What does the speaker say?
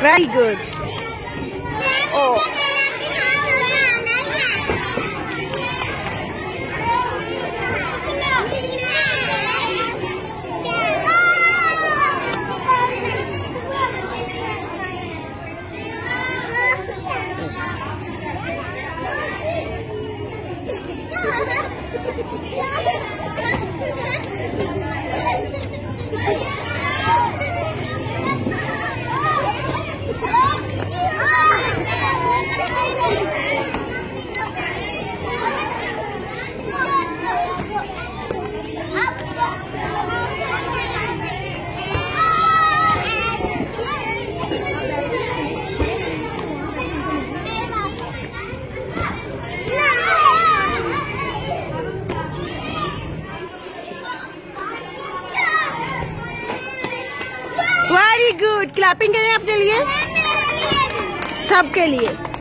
Very good. Oh. Very good clapping करें अपने लिए। सबके लिए।